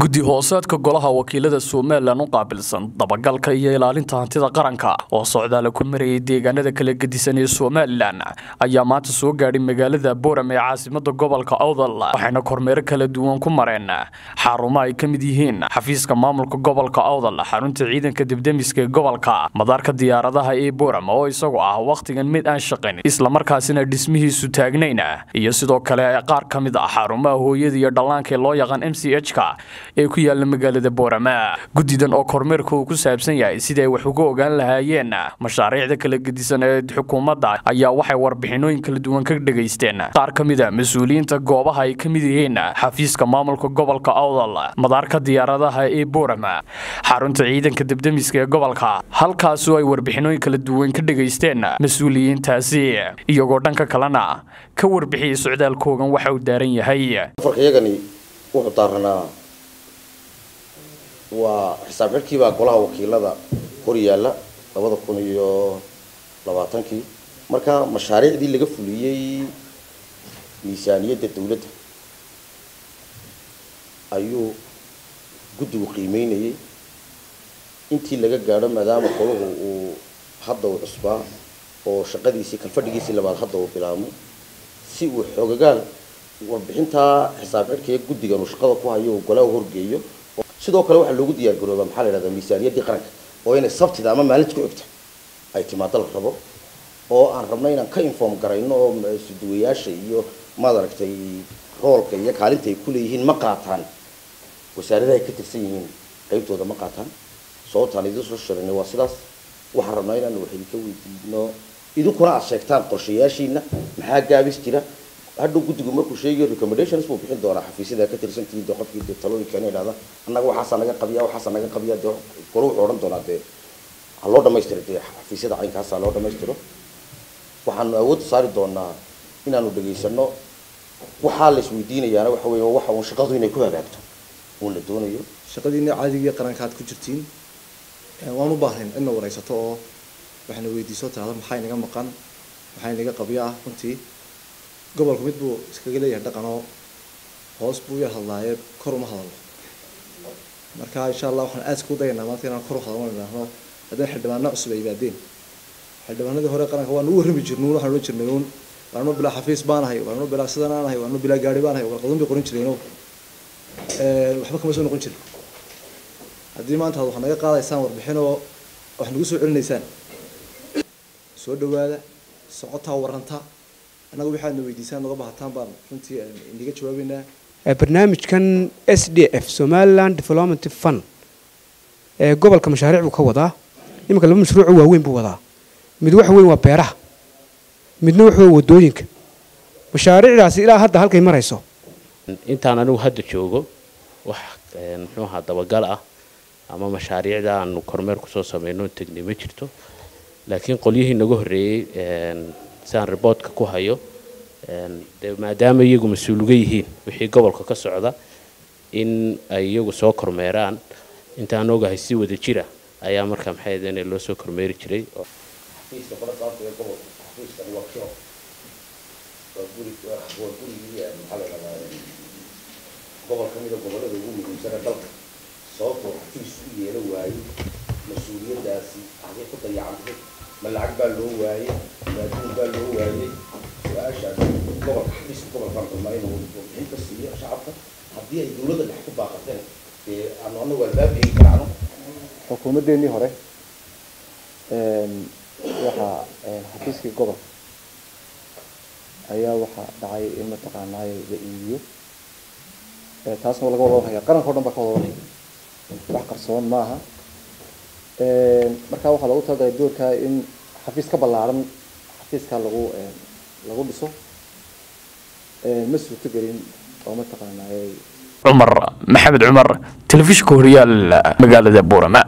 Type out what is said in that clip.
guddi hoosaadka golaha wakiilada somalilan u qaabilsan dabagalka iyo ilaalinta hantida qaranka oo socdaala ku marayay deegaanada kala gedisan ee somalilan ayaa maanta soo gaadhay magaalada boram ee caasimada gobolka awdal waxayna kormeero kala duwan ku mareen. Xarumo ay ka mid yihiin xafiiska maamulka gobolka awdal xarunta ciidanka debdemiska ee gobolka madaarka diyaaradaha ee boram oo isagu ah wakhtigan mid aan shaqayn islamarkaasina dhismihiisu taagnayn iyo sidoo kale qaar ka mid ah xarumaha hooyada iyo dhallaanka ee loo yaqaan m c h ka ee ku yaalla magaalada boorama. Guddidan oo kormeerka uu ku saabsan yahay sidii ay wax uga ogaan lahaayeen mashaariicda kala gedisan ee xukuumadda ayaa waxay warbixinooyin kala duwan ka dhegaysteen. Qaar ka mid a mas'uuliyiinta goobaha ay ka mid yihiin xafiiska maamulka gobolka awdal madaarka diyaaradaha ee boorama xarunta ciidanka debdemiska ee gobolka. Halkaasoo ay warbixinooyin kala duwan ka dhegaysteen mas'uuliyiintaasi iyagoo dhanka kalena ka warbixiyay socdaalkoogan waxa uu daaran yahay waa xisaab xidhkiibaa golaha wakiilada hor yaalla labada kun iyo labaatankii. Marka mashaariicdii laga fuliyey miisaaniyadda dawladda ayuu guddigu qiimeynayay. Intii laga gaadho maadaama golahu uu hadda uu cusbaa oo shaqadiisii kalfadhigiisii labaad hadda uu bilaabmo si uu xoogagaal warbixintaa xisaab xidhkaiyo guddigan uu shaqada ku hayo uu golaha horgeeyo sidoo kale waxaa loogu diyaar garoobaa maxaa la yidhahdaa miisaaniyaddii qaranka oo inay sabtida ama maalinta ku xigta ay timaado la rabo oo aan rabno inaan ka inform garayno oo suduwayaasha iyo maad aragtay roolka iyo kaalinta ay kuleeyihiin ma qaataan. Wasaaradaha ay ka tirsan yihiin qaybtooda ma qaataan. Sababtaan idin soo sheegnay waa sidaas. Waxaan rabnaa inaan wax idinka weydiino idinkuna aad sheegtaan qorshayaashiina maxaa gaabis jira hadhow guddigu markuu sheegayo recommendations buu bixin doonaa xafiisyada ka tirsantihiin dee qofkii dee talooyinka inay dhahda annaga waxaasaa naga qabiya waxaasaa naga qabiya dee kole wuxuu odhan doonaa dee ha loo dhamaystiro dee xafiisyada caynkaasa loo dhamaystiro waxaanu awoodda saari doonaa inaanu dhegaysano waxaa la isweydiinayaana waxa weeye waxa uun shaqadu inay ku hagaagto. Uun la doonayo. Shaqadiina caadigii qaranka aad ku jirtiin waan u baahnayn cidna waraysato oo waxna weydiiso tirahdo maxaa inaga maqan? Maxaa inaga qabyo ah runtii gobolku mid buu iskaga leeyahay dhaqanoo hoos buu yar hadlaaye kor uma hadalno marka insha allah waxaan aad isku dayanaa maanta inaan kor u hadalno idhaahno haddana xildhibaano cusub ay yimaadeen. Xildhibaanadii hore qaranka waan ugu warrami jirnuun waxaan odhan jirnay uun waanu bilaa xafiis baanahay waanu bilaa sidan aanahay waanu bilaa gaari baanahay warqadun bay qoran jireen waxba kama soo noqon jirin. Haddii maanta ad wax naga qaadaysaan warbixin oo wax nagu soo celinaysaan. Soo dhawaada socotaa waranta annaga waxaadna weydiisaan noga bahataan baan runtii inaga jawaabeynaa barnaamijkan s d f somaliland development fund ee gobolka mashaariic buu ka wadaa iminka laba mashruuco waaweyn buu wadaa. Mid waxa weyn waa beeraha midna waxa weyn waddooyinka mashaariicdaasi ilaa hadda halkay marayso. Intaan anigu hadda joogo wax muxuu ahaa dabagal ah ama mashaariicda aanu kormeer ku soo samayno tegnay ma jirto. Laakiin qolyihii naga horreeyey siaan riboodka ku hayo. De maadaama iyagu mas'uuluga yihiin wixii gobolka ka socda in ay iyagu soo kormeeraan. Intaan ogahay si wada jira ayaa markaa maxay ahayd loo soo kormeeri jiray. Gobol ka mida gobollada ugu muhiimsan ee dalka. Sababtoo xafiis u yeelo waayey mas'uuliyaddaasi haddii ku dayacantay ma lacag baa loo waayey maaduun baa loo waayey su'aashaas gobolka xafiiska gobolkaan rabnaa inuu bixinta siiyo shacabka haddii ay dawladda dhex ku baaqateen dee aanu anagu albaab eegi karacno xukuumaddeenii hore waxaa xafiiskii gobolka ayaa waxaa dhacay in mataqaanaa la iibiyo taasna laga wada warhaya qaranka o dhan baa ka wada warhaya wax qarsoon maaha markaa waxaa loogu talagalay doorka in xafiis ka ballaaran xafiiska lagu lagu dhiso. Ma suurto gelin oo mataqaanaa cumar maxamed cumar telefishinka horyaal magaalada boorama